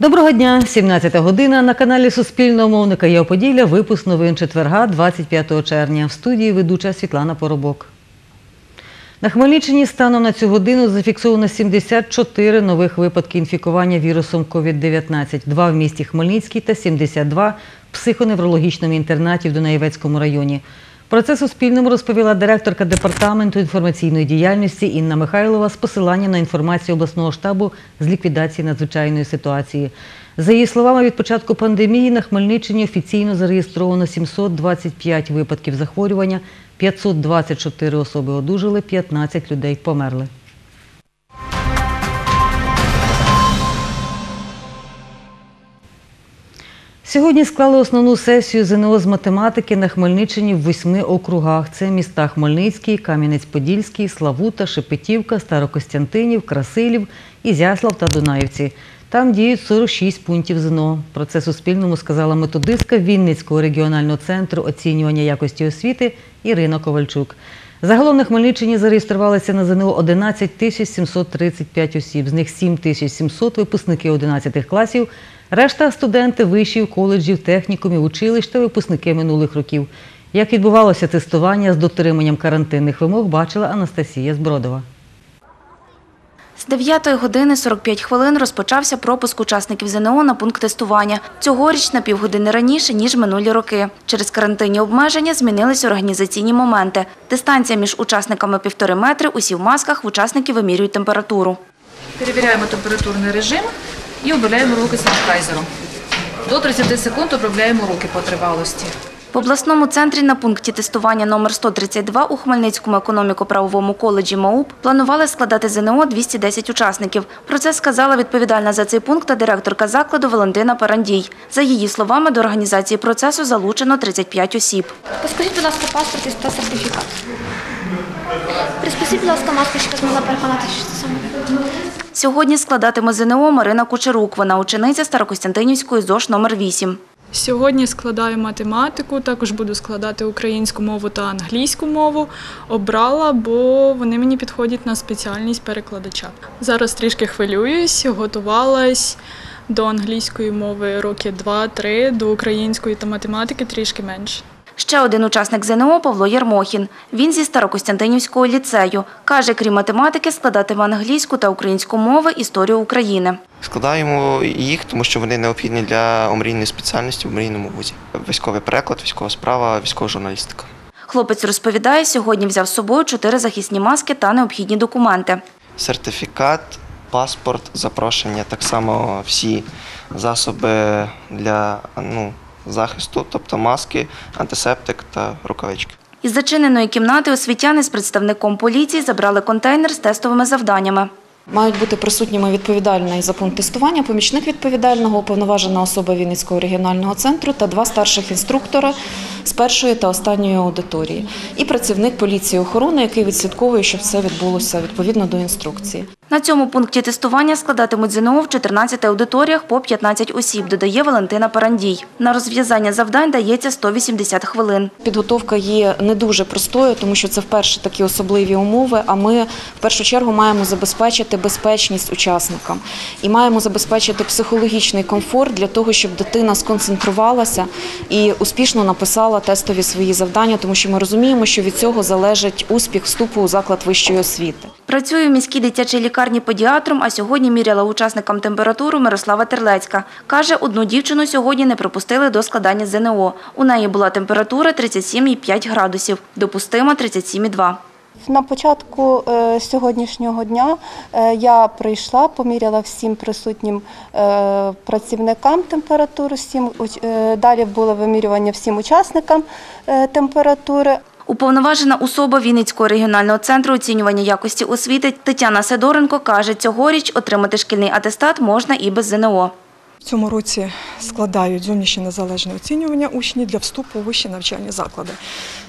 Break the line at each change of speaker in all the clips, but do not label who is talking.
Доброго дня, 17 година. На каналі Суспільного мовника «Я Поділля» випуск новин четверга, 25 червня. В студії ведуча Світлана Поробок. На Хмельниччині станом на цю годину зафіксовано 74 нових випадки інфікування вірусом COVID-19. Два в місті Хмельницький та 72 в психоневрологічному інтернаті в Дунаєвецькому районі. Про це Суспільному розповіла директорка департаменту інформаційної діяльності Інна Михайлова з посиланням на інформацію обласного штабу з ліквідації надзвичайної ситуації. За її словами, від початку пандемії на Хмельниччині офіційно зареєстровано 725 випадків захворювання, 524 особи одужали, 15 людей померли. Сьогодні склали основну сесію ЗНО з математики на Хмельниччині в восьми округах. Це міста Хмельницький, Кам'янець-Подільський, Славута, Шепетівка, Старокостянтинів, Красилів, Ізяслав та Дунаївці. Там діють 46 пунктів ЗНО. Про це Суспільному сказала методистка Вінницького регіонального центру оцінювання якості освіти Ірина Ковальчук. Загалом на Хмельниччині зареєструвалися на ЗНО 11 тисяч 735 осіб, з них 7 тисяч 700 – випускники 11 класів, решта – студенти вишів, коледжів, технікумів, училищ та випускники минулих років. Як відбувалося тестування з дотриманням карантинних вимог, бачила Анастасія Збродова.
З 9 години 45 хвилин розпочався пропуск учасників ЗНО на пункт тестування. Цьогоріч на півгодини раніше, ніж минулі роки. Через карантинні обмеження змінились організаційні моменти. Дистанція між учасниками півтори метри, усі в масках, в учасників вимірюють температуру.
Перевіряємо температурний режим і обробляємо руки санітайзером. До 30 секунд обробляємо руки по тривалості.
В обласному центрі на пункті тестування номер 132 у Хмельницькому економіко-правовому коледжі МАУП планували складати ЗНО 210 учасників. Про це сказала відповідальна за цей пункт та директорка закладу Валентина Парандій. За її словами, до організації процесу залучено 35 осіб.
Скажіть, будь ласка, паспорт та сертифікат. Приспустіть, будь ласка, маску, щоб змогла переконати, що це саме.
Сьогодні складатиме ЗНО Марина Кучерук. Вона учениця Старокостянтинівської ЗОШ номер 8.
Сьогодні складаю математику, також буду складати українську мову та англійську мову. Обрала, бо вони мені підходять на спеціальність перекладача. Зараз трішки хвилююсь, готувалась до англійської мови роки 2-3, до української та математики трішки менше.
Ще один учасник ЗНО Павло Єрмохін. Він зі Старокостянтинівського ліцею. Каже, крім математики, складатиме англійську та українську мови, історію України.
Складаємо їх, тому що вони необхідні для омрійної спеціальності в мрійному вузі. Військовий переклад, військова справа, військова журналістика.
Хлопець розповідає, сьогодні взяв з собою чотири захисні маски та необхідні документи.
Сертифікат, паспорт, запрошення, так само всі засоби для ну, захисту, тобто маски, антисептик та рукавички.
Із зачиненої кімнати освітяни з представником поліції забрали контейнер з тестовими завданнями.
Мають бути присутніми відповідальний за пункт тестування, помічник відповідального, уповноважена особа Вінницького регіонального центру та два старших інструктора з першої та останньої аудиторії, і працівник поліції охорони, який відслідковує, щоб все відбулося відповідно до інструкції.
На цьому пункті тестування складатимуть ЗНО в 14 аудиторіях по 15 осіб, додає Валентина Парандій. На розв'язання завдань дається 180 хвилин.
Підготовка є не дуже простою, тому що це вперше такі особливі умови. А ми в першу чергу маємо забезпечити безпечність учасникам і маємо забезпечити психологічний комфорт для того, щоб дитина сконцентрувалася і успішно написала тестові свої завдання, тому що ми розуміємо, що від цього залежить успіх вступу у заклад вищої освіти.
Працює міській дитячій лікарні педіатром, а сьогодні міряла учасникам температуру Мирослава Терлецька. Каже, одну дівчину сьогодні не пропустили до складання ЗНО. У неї була температура 37,5 градусів, допустима 37,2.
На початку е, сьогоднішнього дня е, я прийшла, поміряла всім присутнім е, працівникам температуру, всім, далі було вимірювання всім учасникам температури.
Уповноважена особа Вінницького регіонального центру оцінювання якості освіти Тетяна Сидоренко каже, цьогоріч отримати шкільний атестат можна і без ЗНО.
В цьому році складають зовнішнє незалежне оцінювання учнів для вступу у вищі навчальні заклади.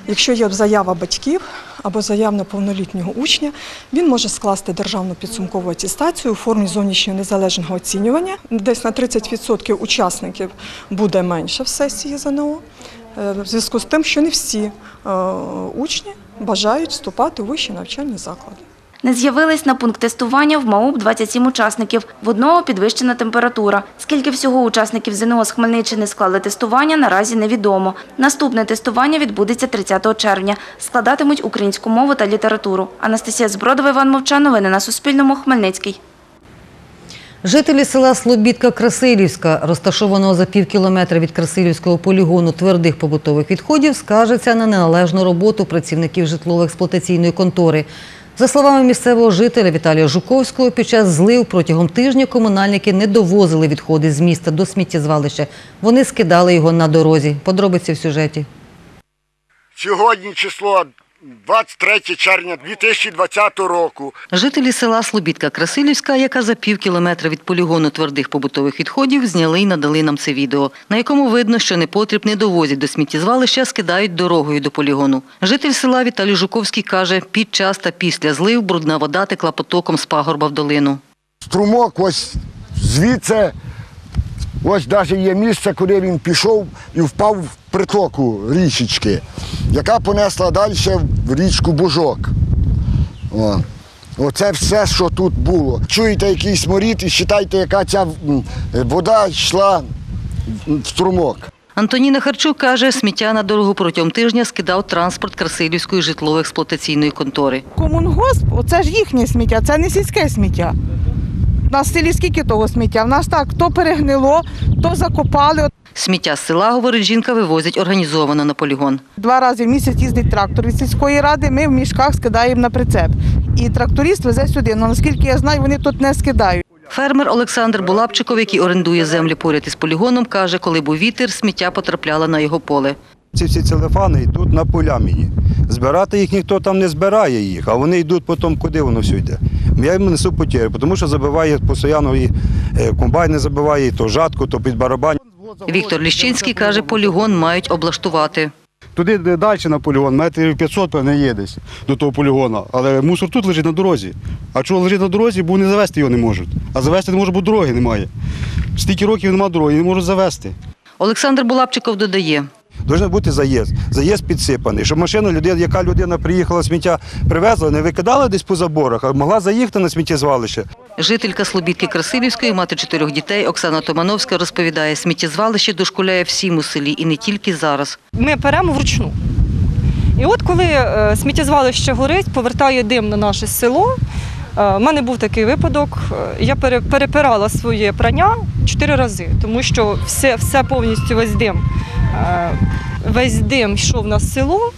Якщо є заява батьків або заява неповнолітнього учня, він може скласти державну підсумкову атестацію у формі зовнішнього незалежного оцінювання. Десь на 30% учасників буде менше в сесії ЗНО, в зв'язку з тим, що не всі е, учні бажають вступати у вищі навчальні заклади.
Не з'явились на пункт тестування в МАУП 27 учасників. В одного підвищена температура. Скільки всього учасників ЗНО з Хмельниччини склали тестування, наразі невідомо. Наступне тестування відбудеться 30 червня. Складатимуть українську мову та літературу. Анастасія Збродова, Іван Мовчан. Новини на Суспільному. Хмельницький.
Жителі села Слобідка Красилівська, розташованого за пів кілометра від Красилівського полігону твердих побутових відходів, скаржаться на неналежну роботу працівників житлово-експлуатаційної контори. За словами місцевого жителя Віталія Жуковського, під час злив протягом тижня комунальники не довозили відходи з міста до сміттєзвалища. Вони скидали його на дорозі. Подробиці в сюжеті.
Сьогодні число 23 червня 2020 року.
Жителі села Слобідка Красилівська, яка за пів кілометра від полігону твердих побутових відходів, зняли і надали нам це відео, на якому видно, що непотріб не довозять до сміттєзвалища, скидають дорогою до полігону. Житель села Віталій Жуковський каже, під час та після злив брудна вода текла потоком з пагорба в долину.
Струмок ось звідси, ось навіть є місце, куди він пішов і впав в притоку річечки, яка понесла далі в річку Бужок. О. Оце все, що тут було. Чуєте якийсь морід і вважайте, яка ця вода йшла в струмок.
Антоніна Харчук каже, сміття на дорогу протягом тижня скидав транспорт Красилівської житлово-експлуатаційної контори.
Комунгосп, оце ж їхнє сміття, це не сільське сміття. У нас в селі скільки того сміття? В нас так, то перегнило, то закопали.
Сміття з села, говорить жінка, вивозять організовано на полігон.
Два рази в місяць їздить трактор від сільської ради, ми в мішках скидаємо на прицеп. І тракторист везе сюди. Ну наскільки я знаю, вони тут не скидають.
Фермер Олександр Булапчиков, який орендує землі поряд із полігоном, каже, коли був вітер, сміття потрапляло на його поле.
Ці всі телефони йдуть на поля мені. Збирати їх ніхто там не збирає їх, а вони йдуть потім, куди воно все йде. Я їм несу потери, тому що забиває постійно і е, комбайни забиває, і то жатку, то під барабан.
Віктор Ліщинський каже, полігон мають облаштувати.
Туди далі на полігон, метрів 500 певне є десь до того полігону. Але мусор тут лежить на дорозі. А чого лежить на дорозі, бо не завести його не можуть. А завести не може, бо дороги немає. Стільки років немає дороги, не можуть завести.
Олександр Булапчиков додає,
Должен бути заїзд. Заїзд підсипаний, щоб машина, людина, яка людина приїхала, сміття привезла, не викидала десь по заборах, а могла заїхати на сміттєзвалище.
жителька Слобідки Красилівської, мати чотирьох дітей Оксана Томановська розповідає, сміттєзвалище дошкуляє всім у селі і не тільки зараз.
ми перемо вручну. І от коли е, сміттєзвалище горить, повертає дим на наше село. У мене був такий випадок. е, Я пере- перепирала своє прання чотири рази, тому що все, все повністю весь дим, е, весь дим йшов на село,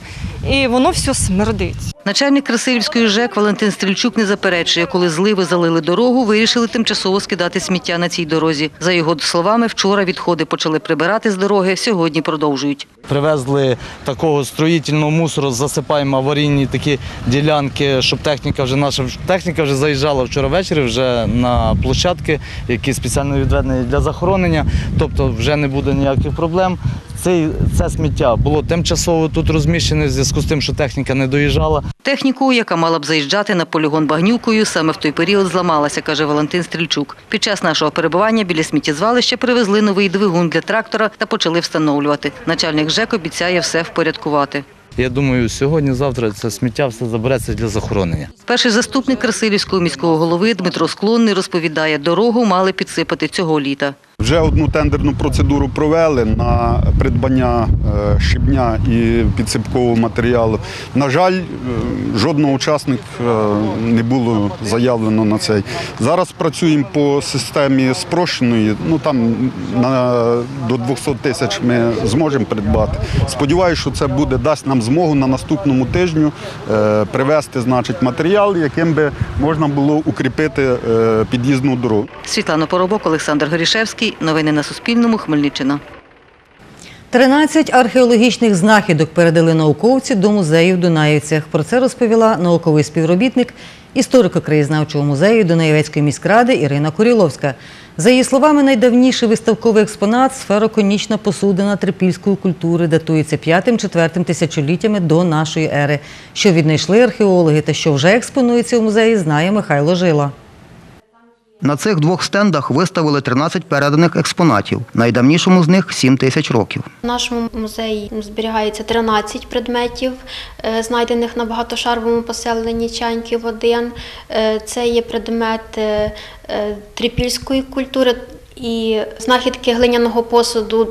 і воно все смердить.
Начальник Красилівської ЖЕК Валентин Стрільчук не заперечує, коли зливи залили дорогу, вирішили тимчасово скидати сміття на цій дорозі. За його словами, вчора відходи почали прибирати з дороги, сьогодні продовжують.
Привезли такого строїтельного мусору, засипаємо аварійні такі ділянки, щоб техніка вже наша техніка вже заїжджала вчора ввечері вже на площадки, які спеціально відведені для захоронення. Тобто вже не буде ніяких проблем. Цей, це сміття було тимчасово тут розміщене в зв'язку з тим, що техніка не доїжджала.
Техніку, яка мала б заїжджати на полігон багнюкою, саме в той період зламалася, каже Валентин Стрільчук. Під час нашого перебування біля сміттєзвалища привезли новий двигун для трактора та почали встановлювати. Начальник ЖЕК обіцяє все впорядкувати.
Я думаю, сьогодні-завтра це сміття все забереться для захоронення.
Перший заступник Красилівського міського голови Дмитро Склонний розповідає, дорогу мали підсипати цього літа.
Вже одну тендерну процедуру провели на придбання е, щебня і підсипкового матеріалу. На жаль, е, жодного учасника е, не було заявлено на цей. Зараз працюємо по системі спрощеної. Ну там на до 200 тисяч ми зможемо придбати. Сподіваюся, що це буде дасть нам змогу на наступному тижню е, привезти, значить, матеріал, яким би можна було укріпити е, під'їзну дорогу.
Світлана Поробок, Олександр Горішевський. Новини на Суспільному. Хмельниччина. 13 археологічних знахідок передали науковці до музею в Дунаївцях. Про це розповіла науковий співробітник історико-краєзнавчого музею Дунаєвецької міськради Ірина Куріловська. За її словами, найдавніший виставковий експонат сфероконічна посудина трипільської культури датується 5-4 тисячоліттями до нашої ери. Що віднайшли археологи та що вже експонується у музеї, знає Михайло Жила.
На цих двох стендах виставили 13 переданих експонатів. Найдавнішому з них 7 тисяч років.
В нашому музеї зберігається 13 предметів, е, знайдених на багатошаровому поселенні Чаньків 1. Е, Це є предмети е, трипільської культури. І знахідки глиняного посуду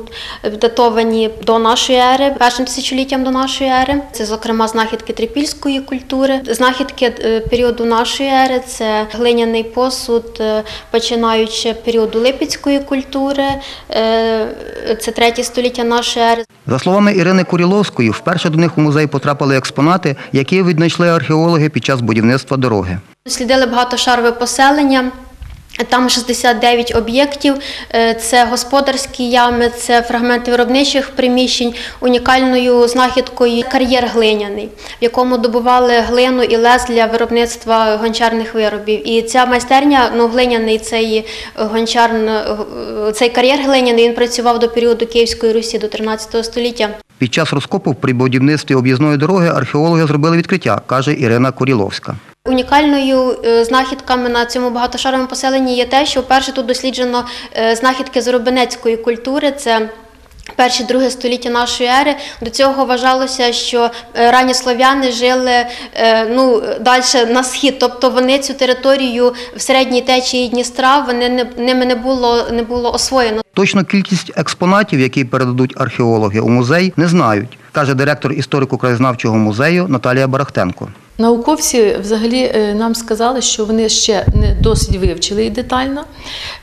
датовані до нашої ери, першим тисячоліттям до нашої ери. Це, зокрема, знахідки трипільської культури. Знахідки е, періоду нашої ери це глиняний посуд, е, починаючи періоду Липецької культури, е, це третє століття нашої ери.
За словами Ірини Куріловської, вперше до них у музей потрапили експонати, які віднайшли археологи під час будівництва дороги.
Слідили багатошарове поселення. Там 69 об'єктів, Е, це господарські ями, це фрагменти виробничих приміщень, унікальною знахідкою кар'єр глиняний, в якому добували глину і лез для виробництва гончарних виробів. І ця майстерня, ну глиняний цей гончарн, цей кар'єр глиняний, він працював до періоду Київської Русі, до 13 століття.
Під час розкопу при будівництві об'їзної дороги археологи зробили відкриття, каже Ірина Куріловська.
Унікальною е, знахідками на цьому багатошаровому поселенні є те, що вперше тут досліджено е, знахідки заробенецької культури. Це Перше друге століття нашої ери до цього вважалося, що е, ранні слов'яни жили ну далі на схід, тобто вони цю територію в середній течії Дністра вони ними не було не було освоєно.
Точну кількість експонатів, які передадуть археологи у музей, не знають, каже директор історико-краєзнавчого музею Наталія Барахтенко.
Науковці взагалі е, нам сказали, що вони ще не досить вивчили їх детально.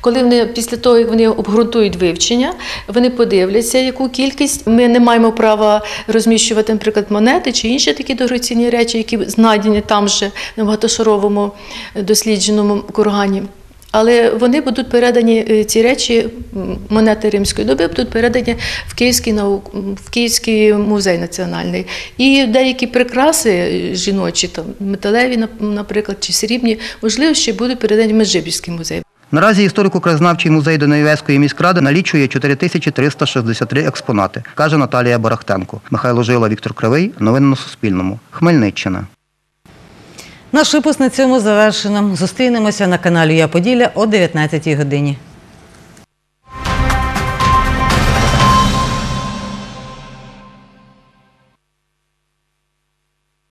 Коли вони після того, як вони обґрунтують вивчення, вони подивляться, яку кількість. Ми не маємо права розміщувати, наприклад, монети чи інші такі дорогоцінні речі, які знайдені там же на багатошаровому е, дослідженому кургані. Але вони будуть передані е, ці речі, монети римської доби, будуть передані в Київський наук, в Київський музей національний. І деякі прикраси е, жіночі, там металеві, нап- наприклад, чи срібні, можливо, ще будуть передані в Меджибірський музей.
Наразі історико-краєзнавчий музей Донецької міськради налічує 4363 експонати, каже Наталія Барахтенко. Михайло Жила, Віктор Кривий. Новини на Суспільному. Хмельниччина.
Наш випуск на цьому завершено. Зустрінемося на каналі Я Поділля о 19 годині.